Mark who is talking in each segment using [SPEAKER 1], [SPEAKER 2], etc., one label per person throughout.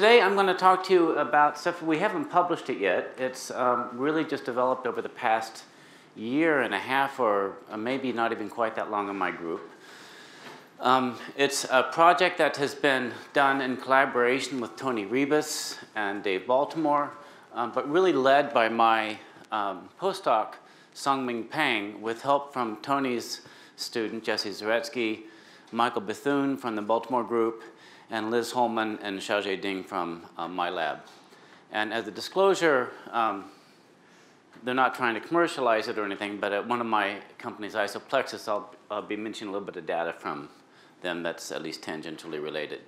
[SPEAKER 1] today I'm going to talk to you about stuff we haven't published it yet. It's um, really just developed over the past year and a half, or uh, maybe not even quite that long in my group. Um, it's a project that has been done in collaboration with Tony Rebus and Dave Baltimore, um, but really led by my um, postdoc, Sungming Pang, with help from Tony's student, Jesse Zaretsky, Michael Bethune from the Baltimore group, and Liz Holman and Xiaojie Ding from uh, my lab. And as a disclosure, um, they're not trying to commercialize it or anything, but at one of my companies, Isoplexis, I'll, I'll be mentioning a little bit of data from them that's at least tangentially related.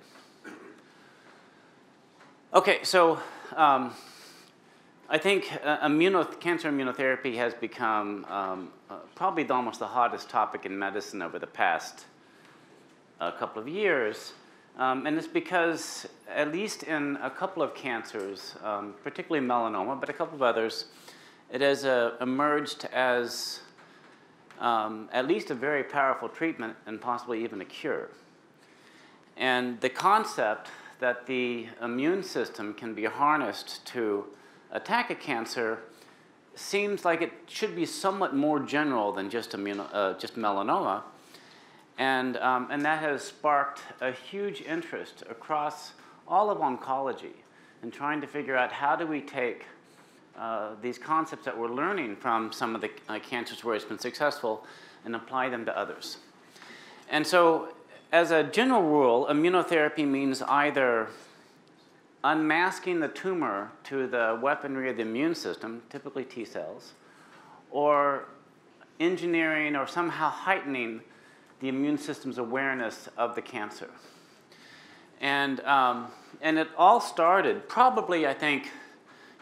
[SPEAKER 1] Okay, so um, I think uh, immuno cancer immunotherapy has become um, uh, probably almost the hottest topic in medicine over the past uh, couple of years. Um, and it's because, at least in a couple of cancers, um, particularly melanoma, but a couple of others, it has uh, emerged as um, at least a very powerful treatment and possibly even a cure. And the concept that the immune system can be harnessed to attack a cancer seems like it should be somewhat more general than just, immuno, uh, just melanoma. And, um, and that has sparked a huge interest across all of oncology in trying to figure out how do we take uh, these concepts that we're learning from some of the uh, cancers where it's been successful and apply them to others. And so, as a general rule, immunotherapy means either unmasking the tumor to the weaponry of the immune system, typically T cells, or engineering or somehow heightening the immune system's awareness of the cancer. And, um, and it all started, probably, I think,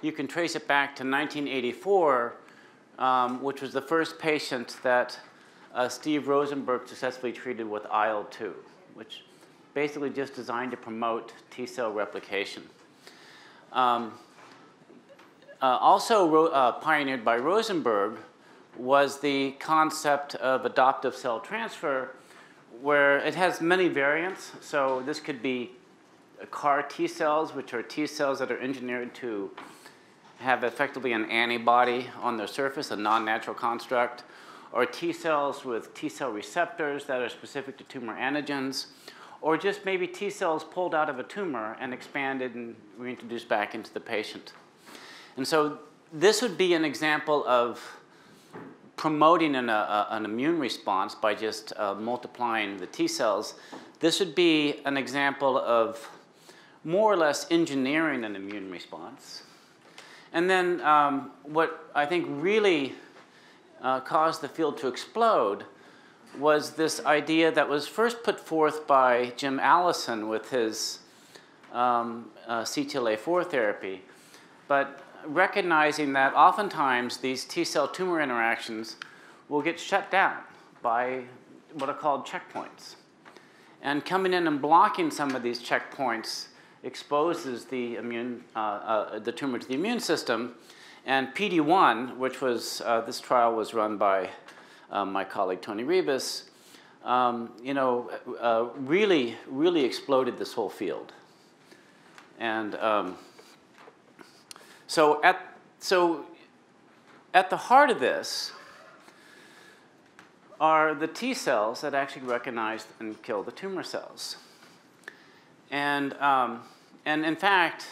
[SPEAKER 1] you can trace it back to 1984, um, which was the first patient that uh, Steve Rosenberg successfully treated with IL-2, which basically just designed to promote T cell replication. Um, uh, also uh, pioneered by Rosenberg was the concept of adoptive cell transfer, where it has many variants. So this could be CAR T cells, which are T cells that are engineered to have effectively an antibody on their surface, a non-natural construct, or T cells with T cell receptors that are specific to tumor antigens, or just maybe T cells pulled out of a tumor and expanded and reintroduced back into the patient. And so this would be an example of promoting an, uh, an immune response by just uh, multiplying the T cells. This would be an example of more or less engineering an immune response. And then um, what I think really uh, caused the field to explode was this idea that was first put forth by Jim Allison with his um, uh, CTLA-4 therapy, but recognizing that oftentimes these T-cell tumor interactions will get shut down by what are called checkpoints. And coming in and blocking some of these checkpoints exposes the, immune, uh, uh, the tumor to the immune system. And PD-1, which was, uh, this trial was run by um, my colleague Tony Rebus, um, you know, uh, really, really exploded this whole field. And um, so, at, so at the heart of this are the T cells that actually recognize and kill the tumor cells. And, um, and in fact,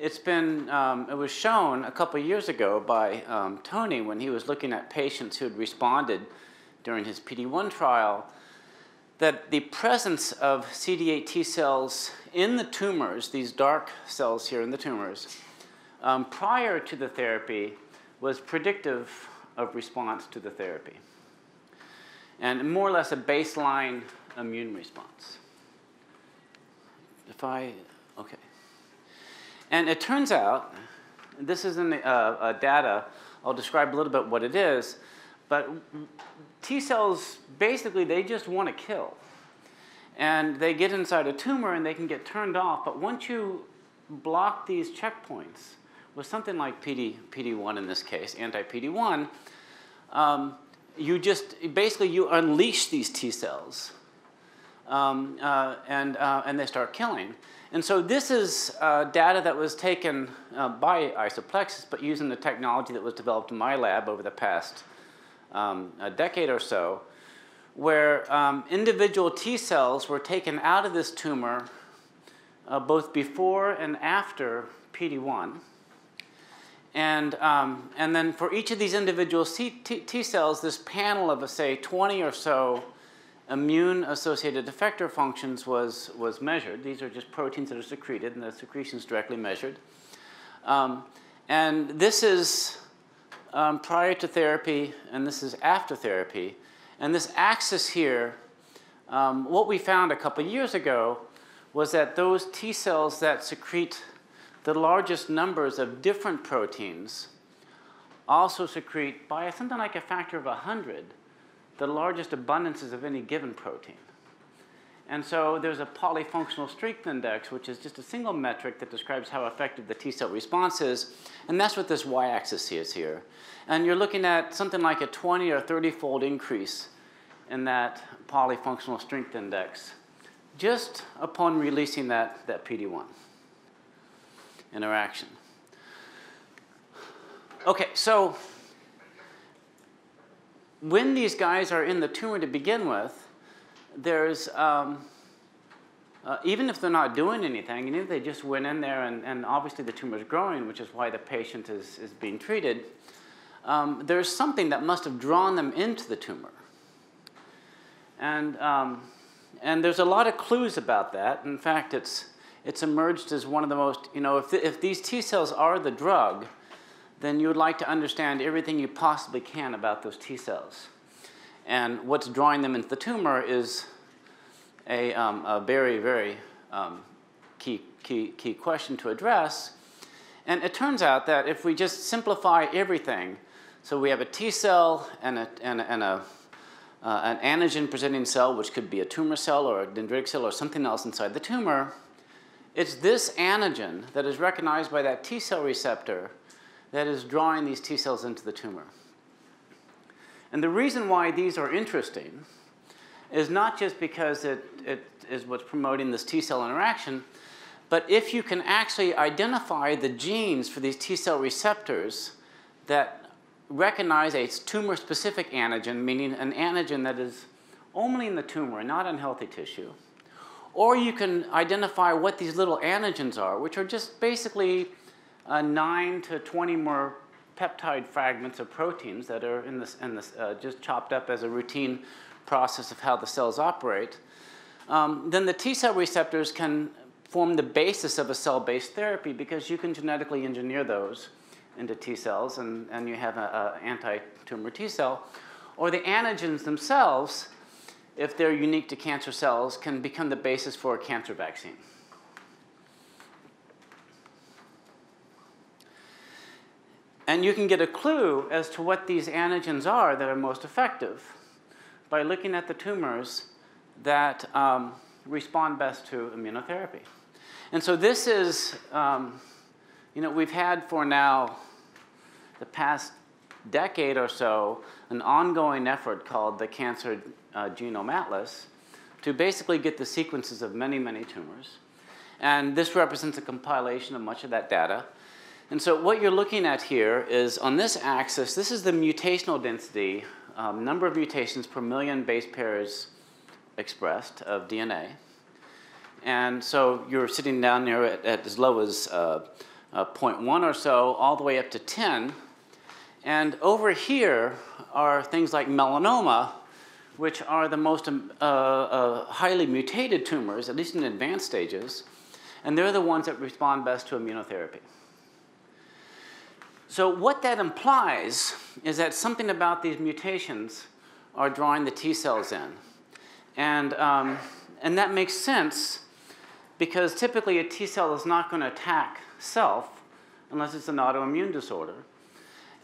[SPEAKER 1] it's been, um, it was shown a couple years ago by um, Tony when he was looking at patients who had responded during his PD-1 trial that the presence of CD8 T cells in the tumors, these dark cells here in the tumors, um, prior to the therapy was predictive of response to the therapy. And more or less a baseline immune response. If I, okay. And it turns out, this is in the uh, uh, data, I'll describe a little bit what it is, but T cells, basically, they just want to kill. And they get inside a tumor and they can get turned off, but once you block these checkpoints with something like PD, PD1 in this case, anti-PD1, um, you just, basically you unleash these T cells um, uh, and, uh, and they start killing. And so this is uh, data that was taken uh, by Isoplexis, but using the technology that was developed in my lab over the past um, a decade or so, where um, individual T cells were taken out of this tumor uh, both before and after PD-1. And, um, and then for each of these individual T, T cells, this panel of, say, 20 or so immune-associated effector functions was, was measured. These are just proteins that are secreted, and the secretion is directly measured. Um, and this is um, prior to therapy, and this is after therapy. And this axis here, um, what we found a couple years ago was that those T cells that secrete the largest numbers of different proteins also secrete by something like a factor of 100 the largest abundances of any given protein. And so there's a polyfunctional strength index, which is just a single metric that describes how effective the T cell response is. And that's what this y axis is here. And you're looking at something like a 20 or 30 fold increase in that polyfunctional strength index just upon releasing that, that PD1 interaction. Okay, so when these guys are in the tumor to begin with, there's, um, uh, even if they're not doing anything, even if they just went in there and, and obviously the tumor is growing, which is why the patient is, is being treated, um, there's something that must have drawn them into the tumor. And, um, and there's a lot of clues about that. In fact, it's, it's emerged as one of the most, you know, if, if these T cells are the drug, then you would like to understand everything you possibly can about those T cells. And what's drawing them into the tumor is a, um, a very, very um, key, key, key question to address. And it turns out that if we just simplify everything, so we have a T cell and, a, and, a, and a, uh, an antigen presenting cell, which could be a tumor cell or a dendritic cell or something else inside the tumor, it's this antigen that is recognized by that T cell receptor that is drawing these T cells into the tumor. And the reason why these are interesting is not just because it, it is what's promoting this T cell interaction, but if you can actually identify the genes for these T cell receptors that recognize a tumor specific antigen, meaning an antigen that is only in the tumor, and not in healthy tissue, or you can identify what these little antigens are, which are just basically uh, 9 to 20 more peptide fragments of proteins that are in this, in this uh, just chopped up as a routine process of how the cells operate, um, then the T cell receptors can form the basis of a cell-based therapy because you can genetically engineer those into T cells and, and you have an anti-tumor T cell. Or the antigens themselves, if they're unique to cancer cells, can become the basis for a cancer vaccine. And you can get a clue as to what these antigens are that are most effective by looking at the tumors that um, respond best to immunotherapy. And so this is, um, you know, we've had for now the past decade or so an ongoing effort called the Cancer uh, Genome Atlas to basically get the sequences of many, many tumors. And this represents a compilation of much of that data. And so what you're looking at here is on this axis, this is the mutational density, um, number of mutations per million base pairs expressed of DNA. And so you're sitting down there at, at as low as uh, uh, 0.1 or so, all the way up to 10. And over here are things like melanoma, which are the most um, uh, uh, highly mutated tumors, at least in advanced stages. And they're the ones that respond best to immunotherapy. So what that implies is that something about these mutations are drawing the T cells in. And, um, and that makes sense because typically a T cell is not going to attack self unless it's an autoimmune disorder.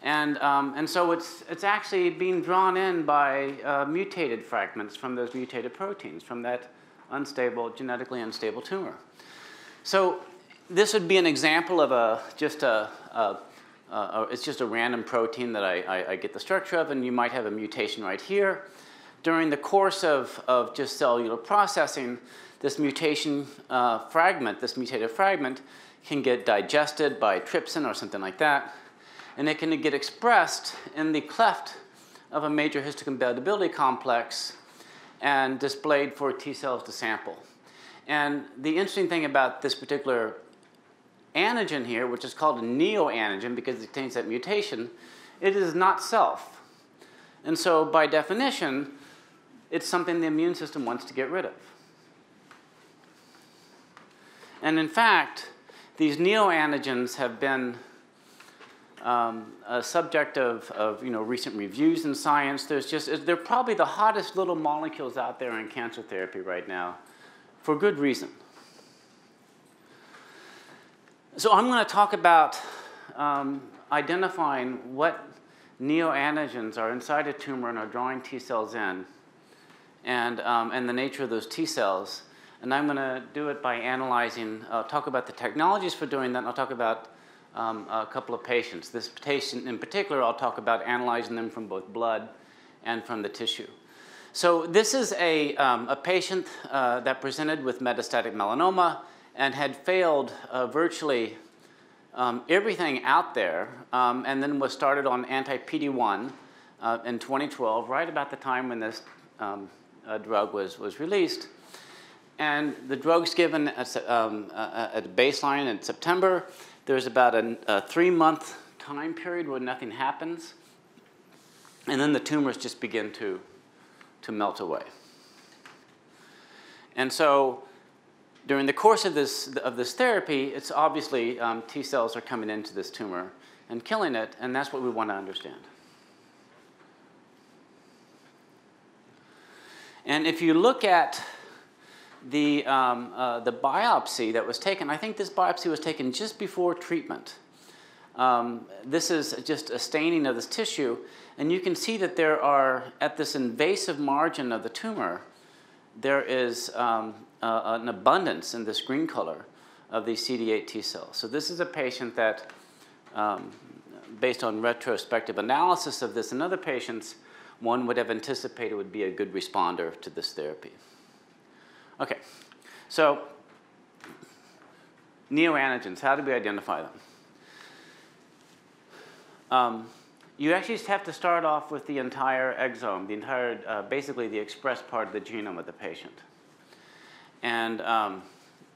[SPEAKER 1] And, um, and so it's, it's actually being drawn in by uh, mutated fragments from those mutated proteins, from that unstable, genetically unstable tumor. So this would be an example of a, just a, a uh, it's just a random protein that I, I, I, get the structure of, and you might have a mutation right here. during the course of, of just cellular processing, this mutation uh, fragment, this mutated fragment, can get digested by trypsin or something like that, and it can get expressed in the cleft of a major histocompatibility complex and displayed for T cells to sample. And the interesting thing about this particular antigen here, which is called a neoantigen because it contains that mutation, it is not self. And so by definition, it's something the immune system wants to get rid of. And in fact, these neoantigens have been um, a subject of, of you know, recent reviews in science. There's just, they're probably the hottest little molecules out there in cancer therapy right now for good reason. So I'm going to talk about um, identifying what neoantigens are inside a tumor and are drawing T cells in, and, um, and the nature of those T cells. And I'm going to do it by analyzing, uh, talk about the technologies for doing that, and I'll talk about um, a couple of patients. This patient in particular, I'll talk about analyzing them from both blood and from the tissue. So this is a, um, a patient uh, that presented with metastatic melanoma and had failed uh, virtually um, everything out there, um, and then was started on anti-PD-1 uh, in 2012, right about the time when this um, uh, drug was, was released. And the drug's given at, um, uh, at baseline in September. There's about a, a three-month time period where nothing happens, and then the tumors just begin to, to melt away. And so during the course of this, of this therapy, it's obviously um, T cells are coming into this tumor and killing it, and that's what we want to understand. And if you look at the, um, uh, the biopsy that was taken, I think this biopsy was taken just before treatment. Um, this is just a staining of this tissue, and you can see that there are, at this invasive margin of the tumor, there is um, uh, an abundance in this green color of these CD8 T cells. So this is a patient that, um, based on retrospective analysis of this and other patients, one would have anticipated would be a good responder to this therapy. Okay, so neoantigens, how do we identify them? Um, you actually just have to start off with the entire exome, the entire, uh, basically the expressed part of the genome of the patient. And, um,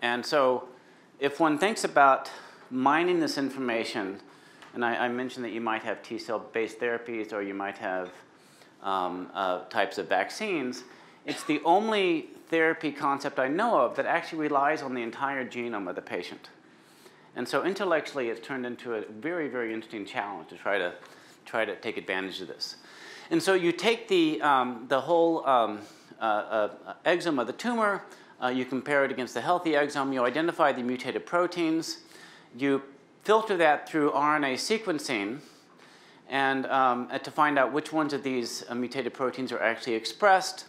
[SPEAKER 1] and so if one thinks about mining this information, and I, I mentioned that you might have T cell based therapies or you might have um, uh, types of vaccines, it's the only therapy concept I know of that actually relies on the entire genome of the patient. And so intellectually, it's turned into a very, very interesting challenge to try to, try to take advantage of this. And so you take the, um, the whole um, uh, uh, exome of the tumor, uh, you compare it against the healthy exome. You identify the mutated proteins. You filter that through RNA sequencing and um, to find out which ones of these uh, mutated proteins are actually expressed.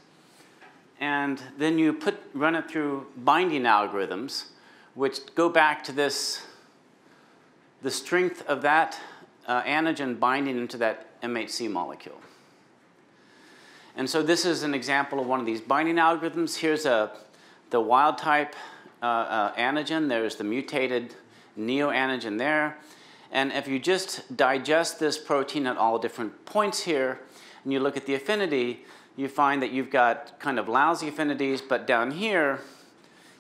[SPEAKER 1] And then you put, run it through binding algorithms, which go back to this, the strength of that uh, antigen binding into that MHC molecule. And so this is an example of one of these binding algorithms. Here's a the wild type uh, uh, antigen, there's the mutated neoantigen there. And if you just digest this protein at all different points here, and you look at the affinity, you find that you've got kind of lousy affinities, but down here,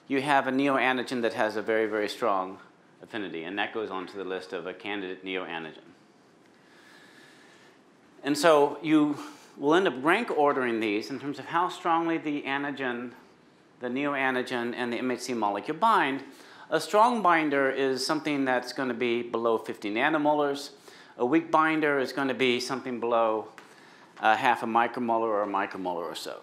[SPEAKER 1] you have a neoantigen that has a very, very strong affinity, and that goes onto the list of a candidate neoantigen. And so you will end up rank ordering these in terms of how strongly the antigen the neoantigen and the MHC molecule bind, a strong binder is something that's going to be below 50 nanomolars. A weak binder is going to be something below half a micromolar or a micromolar or so.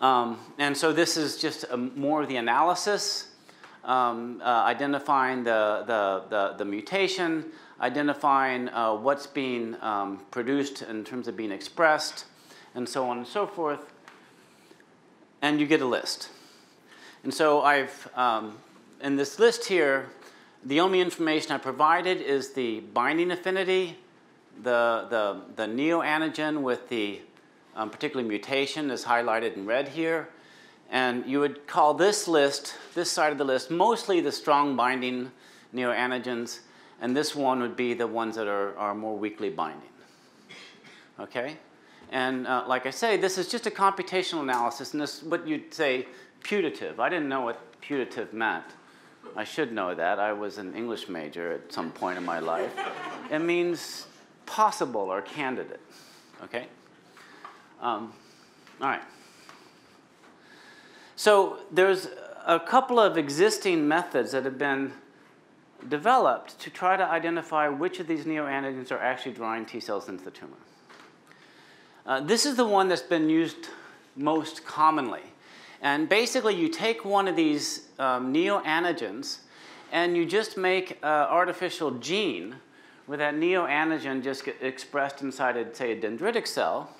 [SPEAKER 1] Um, and so this is just a, more of the analysis, um, uh, identifying the, the, the, the, mutation, identifying uh, what's being um, produced in terms of being expressed, and so on and so forth and you get a list. And so I've, um, in this list here, the only information I provided is the binding affinity, the, the, the neoantigen with the um, particular mutation is highlighted in red here. And you would call this list, this side of the list, mostly the strong binding neoantigens, and this one would be the ones that are, are more weakly binding. Okay? And uh, like I say, this is just a computational analysis, and this what you'd say putative. I didn't know what putative meant. I should know that. I was an English major at some point in my life. it means possible or candidate. Okay? Um, all right. So there's a couple of existing methods that have been developed to try to identify which of these neoantigens are actually drawing T cells into the tumor. Uh, this is the one that's been used most commonly. And basically, you take one of these um, neoantigens and you just make an artificial gene where that neoantigen just expressed inside, a, say, a dendritic cell.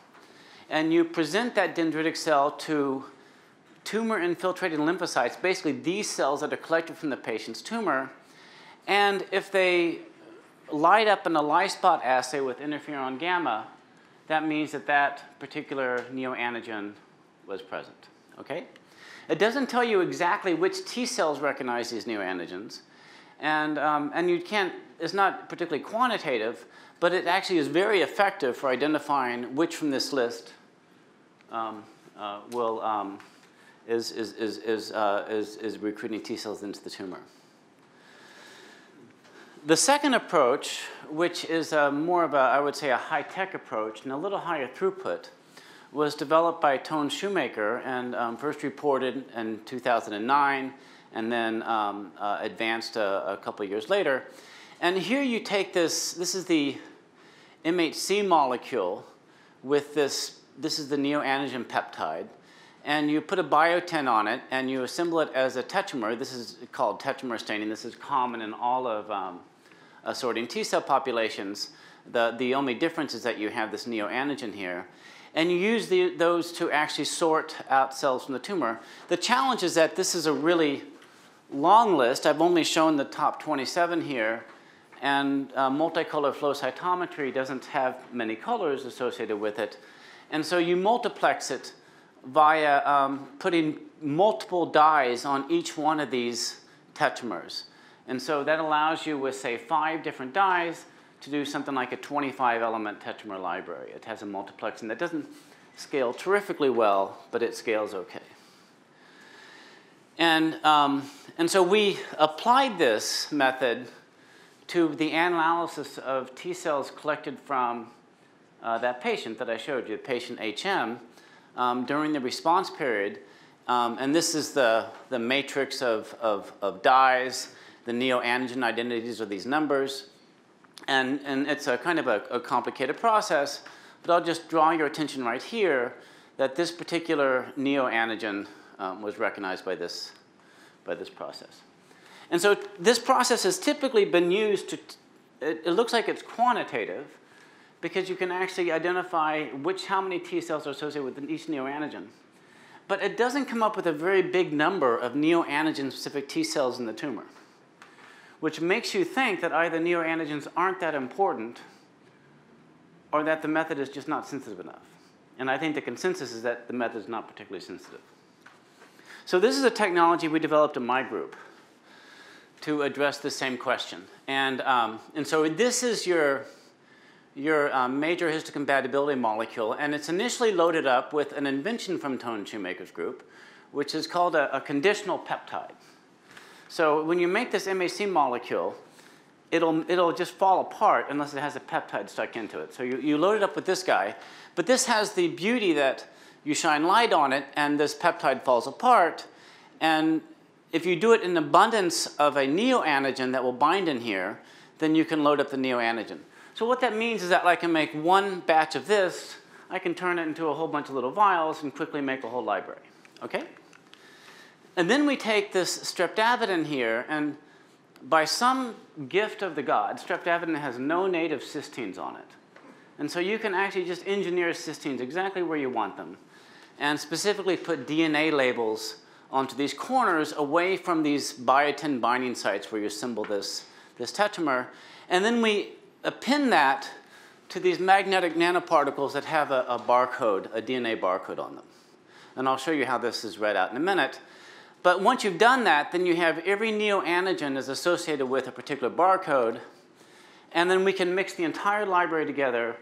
[SPEAKER 1] And you present that dendritic cell to tumor infiltrating lymphocytes, basically these cells that are collected from the patient's tumor. And if they light up in a ELISpot assay with interferon gamma, that means that that particular neoantigen was present. Okay? It doesn't tell you exactly which T cells recognize these neoantigens, and, um, and you can't, it's not particularly quantitative, but it actually is very effective for identifying which from this list um, uh, will, um, is, is, is, is, uh, is, is recruiting T cells into the tumor. The second approach, which is more of a, I would say, a high-tech approach and a little higher throughput, was developed by Tone Shoemaker and um, first reported in 2009 and then um, uh, advanced a, a couple years later. And here you take this, this is the MHC molecule with this, this is the neoantigen peptide, and you put a biotin on it and you assemble it as a tetramer. This is called tetramer staining. This is common in all of um, sorting T cell populations. The, the only difference is that you have this neoantigen here. And you use the, those to actually sort out cells from the tumor. The challenge is that this is a really long list. I've only shown the top 27 here. And uh, multicolor flow cytometry doesn't have many colors associated with it. And so you multiplex it via um, putting multiple dyes on each one of these tetramers. And so that allows you with, say, five different dyes to do something like a 25 element tetramer library. It has a multiplexing that doesn't scale terrifically well, but it scales okay. And, um, and so we applied this method to the analysis of T cells collected from uh, that patient that I showed you, patient HM, um, during the response period. Um, and this is the, the matrix of, of, of dyes. The neoantigen identities are these numbers. And, and it's a kind of a, a complicated process, but I'll just draw your attention right here that this particular neoantigen um, was recognized by this, by this process. And so this process has typically been used to, it, it, looks like it's quantitative because you can actually identify which, how many T cells are associated with each neoantigen. But it doesn't come up with a very big number of neoantigen specific T cells in the tumor which makes you think that either neoantigens aren't that important or that the method is just not sensitive enough. And I think the consensus is that the method is not particularly sensitive. So this is a technology we developed in my group to address the same question. And, um, and so this is your, your um, major histocompatibility molecule, and it's initially loaded up with an invention from Tone Shoemaker's group, which is called a, a conditional peptide. So when you make this MAC molecule, it'll, it'll just fall apart unless it has a peptide stuck into it. So you, you load it up with this guy, but this has the beauty that you shine light on it and this peptide falls apart. And if you do it in abundance of a neoantigen that will bind in here, then you can load up the neoantigen. So what that means is that I can make one batch of this, I can turn it into a whole bunch of little vials and quickly make a whole library. Okay? And then we take this streptavidin here, and by some gift of the gods, streptavidin has no native cysteines on it. And so you can actually just engineer cysteines exactly where you want them, and specifically put DNA labels onto these corners away from these biotin binding sites where you assemble this, this tetramer. And then we append that to these magnetic nanoparticles that have a, a barcode, a DNA barcode on them. And I'll show you how this is read out in a minute. But once you've done that, then you have every neoantigen is associated with a particular barcode, and then we can mix the entire library together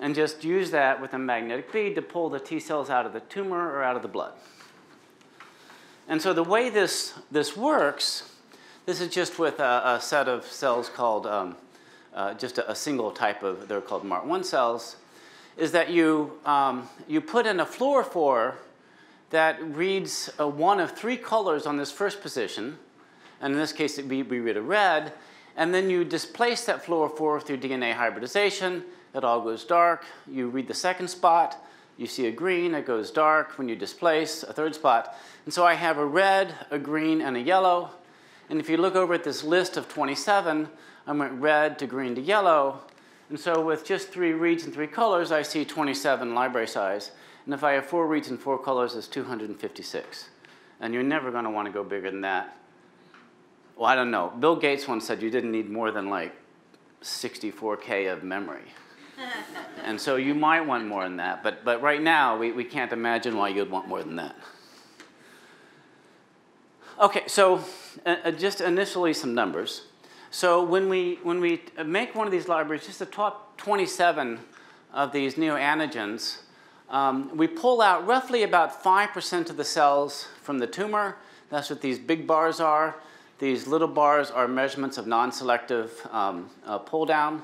[SPEAKER 1] and just use that with a magnetic bead to pull the T cells out of the tumor or out of the blood. And so the way this, this works, this is just with a, a set of cells called um, uh, just a, a, single type of, they're called MART1 cells, is that you, um, you put in a fluorophore that reads uh, one of three colors on this first position, and in this case we, we read a red, and then you displace that fluorophore through DNA hybridization, it all goes dark. You read the second spot, you see a green, it goes dark when you displace a third spot. And so I have a red, a green, and a yellow. And if you look over at this list of 27, I went red to green to yellow. And so with just three reads and three colors, I see 27 library size. And if I have four reads and four colors, it's 256. And you're never going to want to go bigger than that. Well, I don't know. Bill Gates once said you didn't need more than like 64K of memory and so you might want more than that, but, but right now we, we can't imagine why you'd want more than that. Okay, so uh, uh just initially some numbers. So when we, when we make one of these libraries, just the top 27 of these neoantigens, um, we pull out roughly about 5% of the cells from the tumor. That's what these big bars are. These little bars are measurements of non-selective um, uh, pull down.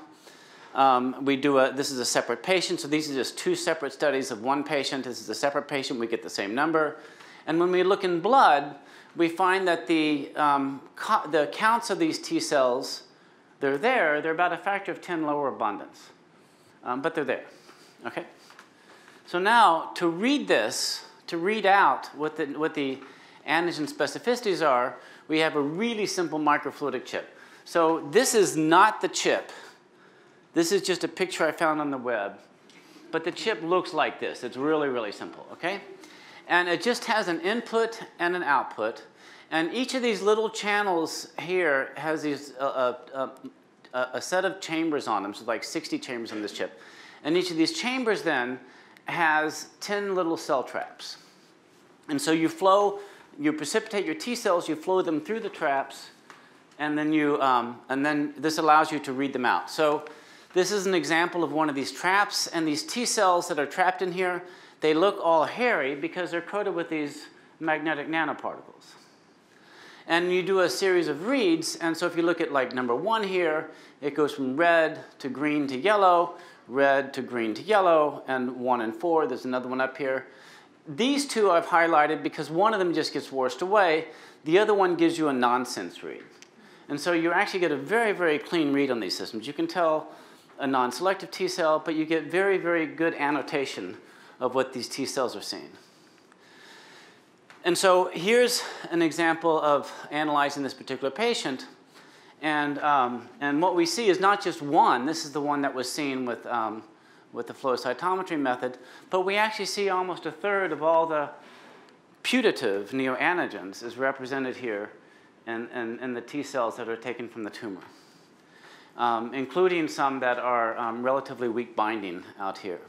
[SPEAKER 1] Um, we do a, this is a separate patient, so these are just two separate studies of one patient. This is a separate patient, we get the same number. And when we look in blood, we find that the, um, the counts of these T cells, they're there, they're about a factor of 10 lower abundance. Um, but they're there, okay? So now, to read this, to read out what the, what the antigen specificities are, we have a really simple microfluidic chip. So this is not the chip this is just a picture I found on the web. But the chip looks like this. It's really, really simple, okay? And it just has an input and an output. And each of these little channels here has these, uh, uh, uh, a set of chambers on them, so like 60 chambers on this chip. And each of these chambers then has 10 little cell traps. And so you flow, you precipitate your T cells, you flow them through the traps, and then you, um, and then this allows you to read them out. So this is an example of one of these traps, and these T cells that are trapped in here, they look all hairy because they're coated with these magnetic nanoparticles. And you do a series of reads, and so if you look at like number one here, it goes from red to green to yellow, red to green to yellow, and one and four, there's another one up here. These two I've highlighted because one of them just gets washed away, the other one gives you a nonsense read. And so you actually get a very, very clean read on these systems. You can tell a non-selective T cell, but you get very, very good annotation of what these T cells are seeing. And so here's an example of analyzing this particular patient. And, um, and what we see is not just one, this is the one that was seen with, um, with the flow cytometry method, but we actually see almost a third of all the putative neoantigens is represented here in, in, in the T cells that are taken from the tumor um, including some that are um, relatively weak binding out here.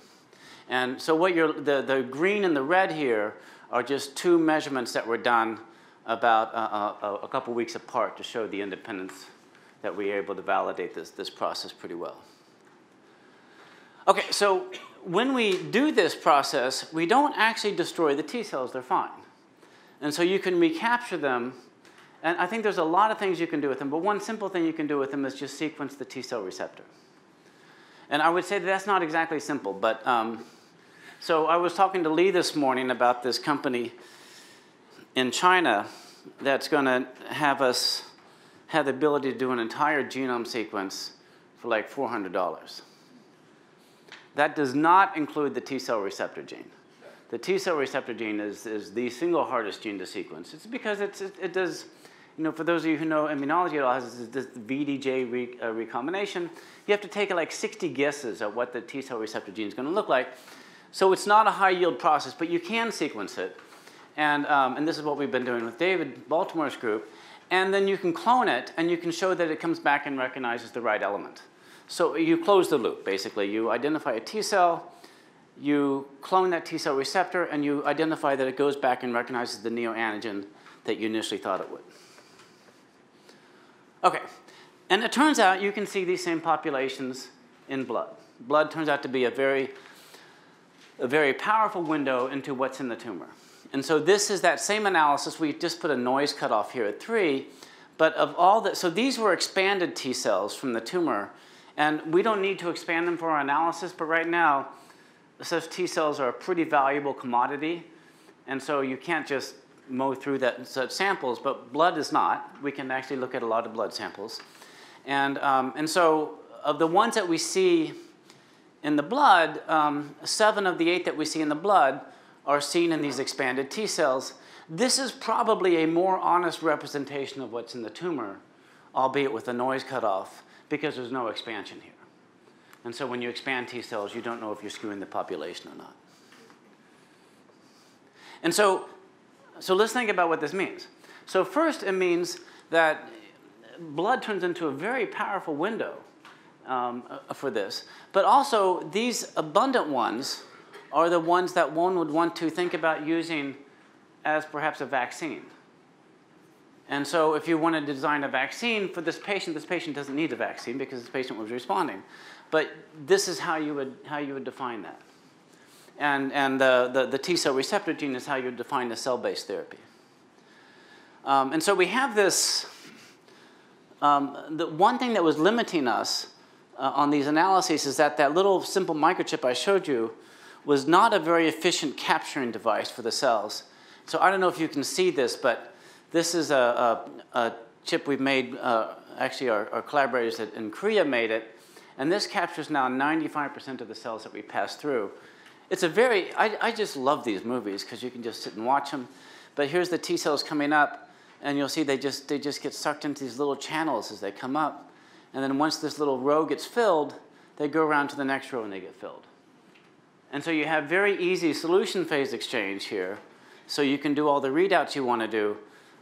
[SPEAKER 1] And so what you're, the, the green and the red here are just two measurements that were done about uh, uh, a couple weeks apart to show the independence that we are able to validate this, this process pretty well. Okay, so when we do this process, we don't actually destroy the T cells, they're fine. And so you can recapture them and I think there's a lot of things you can do with them, but one simple thing you can do with them is just sequence the T cell receptor. And I would say that that's not exactly simple, but um, so I was talking to Lee this morning about this company in China that's going to have us have the ability to do an entire genome sequence for like $400. That does not include the T cell receptor gene. The T cell receptor gene is, is the single hardest gene to sequence. It's because it's, it, it does you know, for those of you who know immunology at all, has this VDJ re, uh, recombination. You have to take like 60 guesses at what the T cell receptor gene is going to look like. So it's not a high yield process, but you can sequence it. And, um, and this is what we've been doing with David Baltimore's group. And then you can clone it, and you can show that it comes back and recognizes the right element. So you close the loop, basically. You identify a T cell, you clone that T cell receptor, and you identify that it goes back and recognizes the neoantigen that you initially thought it would. Okay, and it turns out you can see these same populations in blood. Blood turns out to be a very, a very powerful window into what's in the tumor. And so this is that same analysis. We just put a noise cutoff here at three. But of all the, so these were expanded T cells from the tumor. And we don't need to expand them for our analysis, but right now, such T cells are a pretty valuable commodity. And so you can't just mow through that such samples, but blood is not. We can actually look at a lot of blood samples. And, um, and so of the ones that we see in the blood, um, seven of the eight that we see in the blood are seen in these expanded T cells. This is probably a more honest representation of what's in the tumor, albeit with the noise cutoff, because there's no expansion here. And so when you expand T cells, you don't know if you're skewing the population or not. And so, so let's think about what this means. So first, it means that blood turns into a very powerful window um, uh, for this. But also, these abundant ones are the ones that one would want to think about using as perhaps a vaccine. And so, if you wanted to design a vaccine for this patient, this patient doesn't need a vaccine because this patient was responding. But this is how you would, how you would define that. And, and the, the, the T cell receptor gene is how you define a cell based therapy. Um, and so, we have this um, the one thing that was limiting us uh, on these analyses is that that little simple microchip I showed you was not a very efficient capturing device for the cells. So I don't know if you can see this, but this is a, a, a chip we've made, uh, actually our, our collaborators at in Korea made it, and this captures now 95% of the cells that we pass through. It's a very, I, I just love these movies because you can just sit and watch them. But here's the T cells coming up, and you'll see they just, they just get sucked into these little channels as they come up. And then once this little row gets filled, they go around to the next row and they get filled. And so you have very easy solution phase exchange here. So you can do all the readouts you want to do,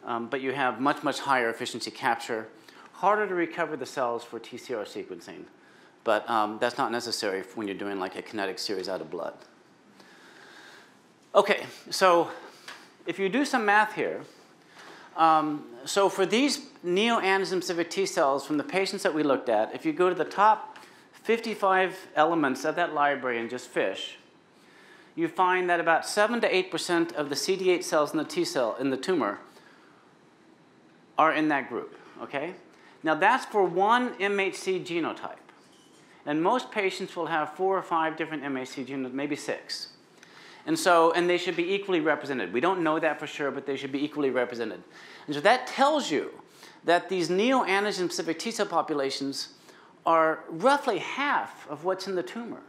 [SPEAKER 1] um, but you have much, much higher efficiency capture. Harder to recover the cells for TCR sequencing, but um, that's not necessary when you're doing like a kinetic series out of blood. Okay, so if you do some math here, um, so for these neoantigen-specific T cells from the patients that we looked at, if you go to the top 55 elements of that library and just fish, you find that about 7 to 8% of the CD8 cells in the T cell, in the tumor, are in that group, okay? Now that's for one MHC genotype. And most patients will have four or five different MHC genotypes, maybe six. And so, and they should be equally represented. We don't know that for sure, but they should be equally represented. And so that tells you that these neoantigen specific T cell populations are roughly half of what's in the tumor.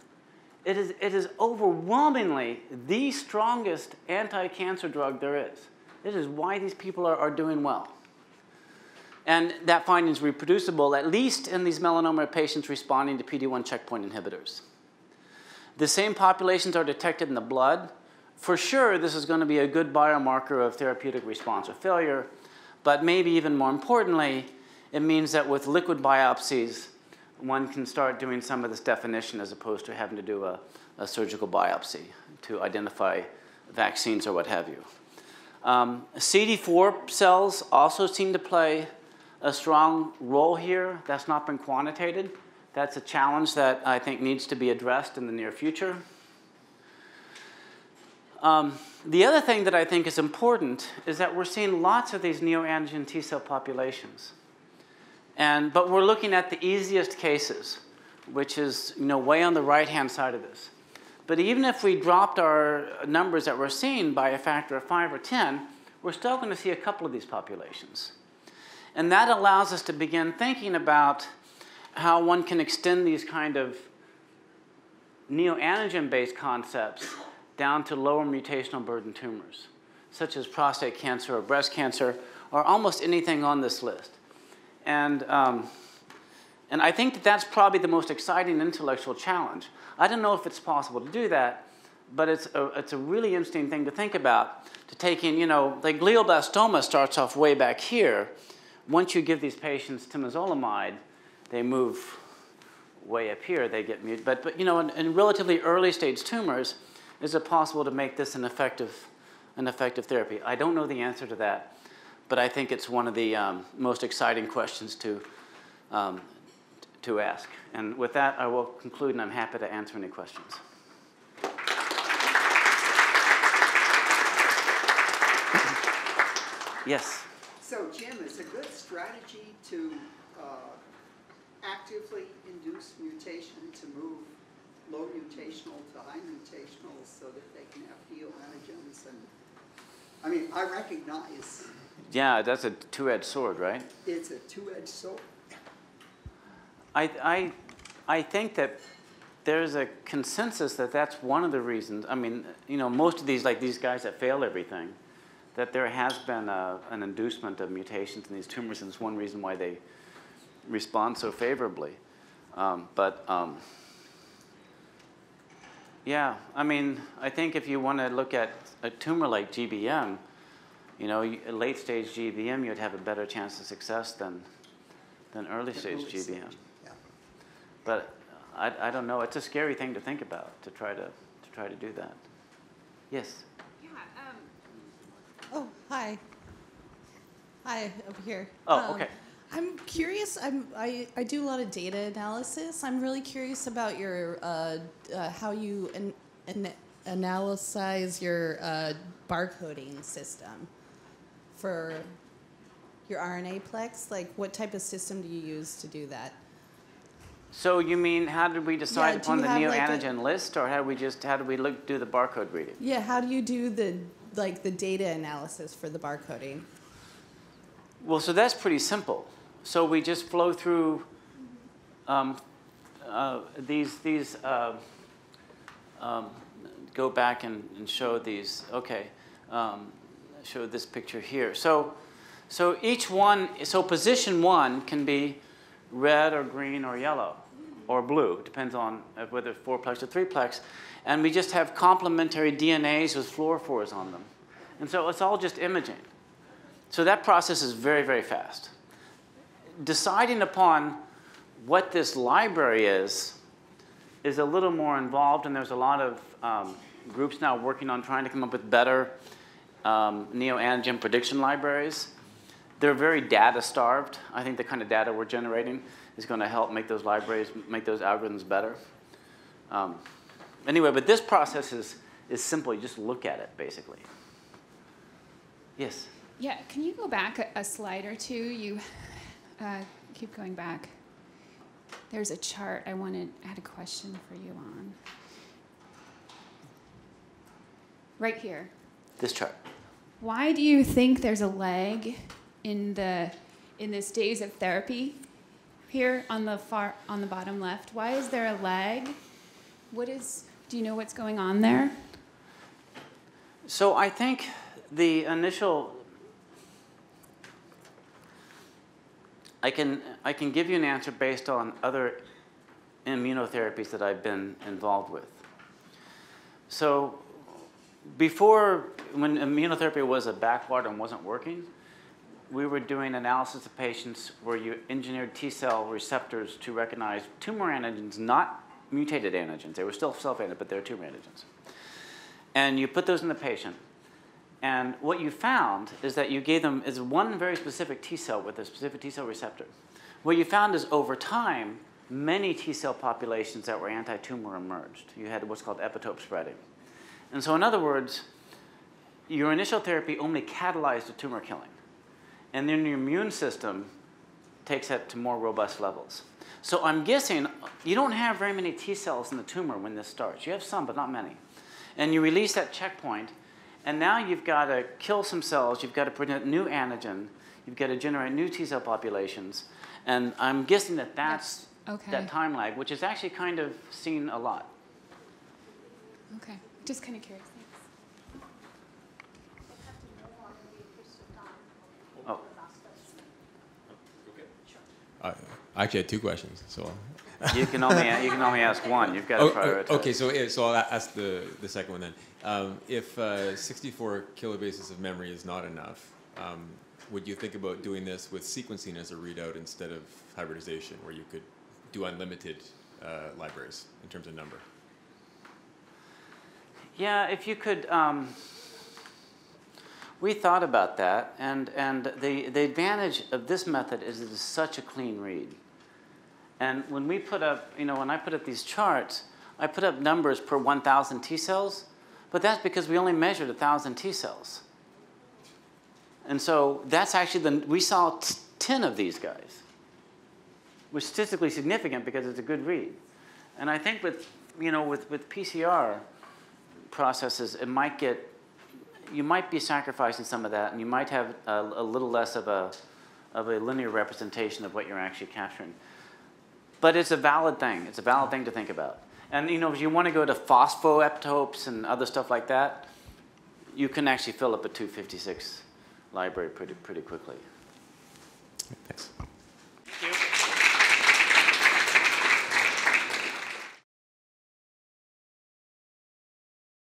[SPEAKER 1] It is, it is overwhelmingly the strongest anti cancer drug there is. This is why these people are, are doing well. And that finding is reproducible, at least in these melanoma patients responding to PD 1 checkpoint inhibitors. The same populations are detected in the blood. For sure, this is going to be a good biomarker of therapeutic response or failure, but maybe even more importantly, it means that with liquid biopsies, one can start doing some of this definition as opposed to having to do a, a surgical biopsy to identify vaccines or what have you. Um, CD4 cells also seem to play a strong role here. That's not been quantitated. That's a challenge that I think needs to be addressed in the near future. Um, the other thing that I think is important is that we're seeing lots of these neoantigen T cell populations. And, but we're looking at the easiest cases, which is you know, way on the right hand side of this. But even if we dropped our numbers that we're seeing by a factor of 5 or 10, we're still going to see a couple of these populations. And that allows us to begin thinking about how one can extend these kind of neoantigen-based concepts down to lower mutational burden tumors, such as prostate cancer or breast cancer, or almost anything on this list. And, um, and I think that that's probably the most exciting intellectual challenge. I don't know if it's possible to do that, but it's a, it's a really interesting thing to think about, to take in, you know, the glioblastoma starts off way back here. Once you give these patients temozolomide, they move way up here, they get mutated. But, but you know, in, in relatively early stage tumors, is it possible to make this an effective, an effective therapy? I don't know the answer to that, but I think it's one of the um, most exciting questions to, um, to ask. And with that, I will conclude, and I'm happy to answer any questions. yes.
[SPEAKER 2] So, Jim, is a good strategy to uh, actively induce mutation to move low mutational to high mutational so that they can have neoantigens and I mean, I recognize
[SPEAKER 1] Yeah, that's a two-edged sword, right?
[SPEAKER 2] it's a two-edged sword.
[SPEAKER 1] I, I, I think that there's a consensus that that's one of the reasons. I mean, you know, most of these, like these guys that fail everything, that there has been a, an inducement of mutations in these tumors, and it's one reason why they respond so favorably. Um, but um, yeah, I mean, I think if you want to look at a tumor like GBM, you know, late stage GBM, you'd have a better chance of success than, than early stage
[SPEAKER 2] Early stage,
[SPEAKER 1] GBM.
[SPEAKER 2] yeah.
[SPEAKER 1] But I, I don't know. It's a scary thing to think about to try to to try to do that. Yes.
[SPEAKER 3] Yeah, um,
[SPEAKER 4] Oh, hi. Hi, over here.
[SPEAKER 1] Oh,
[SPEAKER 4] Um,
[SPEAKER 1] okay.
[SPEAKER 4] I'm curious. I'm I, I do a lot of data analysis. I'm really curious about your uh, uh, how you an, an, analyze your uh, barcoding system for your RNA plex. Like, what type of system do you use to do that?
[SPEAKER 1] So you mean how did we decide
[SPEAKER 4] do
[SPEAKER 1] upon the
[SPEAKER 4] have, like,
[SPEAKER 1] neoantigen list, or how did we just how did we look do the barcode reading?
[SPEAKER 4] Yeah, how do you do the like the data analysis for the barcoding?
[SPEAKER 1] Well, so that's pretty simple. So we just flow through um, uh, these these. Uh, um, go back and, and show these. Okay, um, show this picture here. So, so each one. So position one can be red or green or yellow or blue. Depends on uh, whether it's fourplex or threeplex. And we just have complementary DNAs with fluorophores on them. And so it's all just imaging. So that process is very, very fast. Deciding upon what this library is is a little more involved, and there's a lot of um, groups now working on trying to come up with better um, neoantigen prediction libraries. They're very data starved. I think the kind of data we're generating is going to help make those libraries, make those algorithms better. Um, anyway, but this process is, is simple. You just look at it, basically. Yes?
[SPEAKER 3] yeah, can you go back a, a slide or two? You uh, keep going back. There's a chart I wanted, I had a question for you on. Right here.
[SPEAKER 1] This chart.
[SPEAKER 3] Why do you think there's a lag in the in this days of therapy here on the far on the bottom left? Why is there a lag? What is do you know what's going on there?
[SPEAKER 1] So I think the initial I can I can give you an answer based on other immunotherapies that I've been involved with. So before when immunotherapy was a backwater and wasn't working, we were doing analysis of patients where you engineered T cell receptors to recognize tumor antigens, not mutated antigens. They were still self-antigens, but they're tumor antigens. And you put those in the patient. And what you found is that you gave them is one very specific T cell with a specific T cell receptor. What you found is over time, many T cell populations that were anti-tumor emerged. You had what's called epitope spreading. And so in other words, your initial therapy only catalyzed the tumor killing. And then your immune system takes that to more robust levels. So I'm guessing you don't have very many T cells in the tumor when this starts. You have some, but not many. And you release that checkpoint, and now you've got to kill some cells, you've got to present new antigen, you've got to generate new T cell populations. And I'm guessing that that's
[SPEAKER 3] Okay.
[SPEAKER 1] that time lag, which is actually kind of seen a lot.
[SPEAKER 3] Okay. Just kind of curious. Thanks.
[SPEAKER 1] Oh,
[SPEAKER 5] I I actually had two questions. So.
[SPEAKER 1] you can only you can only ask one. You've got to
[SPEAKER 5] oh, oh,
[SPEAKER 1] prioritize.
[SPEAKER 5] oh, okay, so so I'll ask the the second one then. Um, if uh, 64 kilobases of memory is not enough, um, would you think about doing this with sequencing as a readout instead of hybridization, where you could do unlimited uh, libraries in terms of number?
[SPEAKER 1] Yeah, if you could, um, we thought about that, and, and the, the advantage of this method is it is such a clean read. And when we put up, you know, when I put up these charts, I put up numbers per 1,000 T cells, but that's because we only measured 1,000 T cells. And so that's actually the, we saw t- 10 of these guys, which is statistically significant because it's a good read. And I think with, you know, with, with PCR processes, it might get, you might be sacrificing some of that and you might have a, a little less of a, of a linear representation of what you're actually capturing. But it's a valid thing. It's a valid thing to think about. And you know, if you want to go to phosphoepitopes and other stuff like that, you can actually fill up a 256 library pretty, pretty quickly.
[SPEAKER 5] Thanks.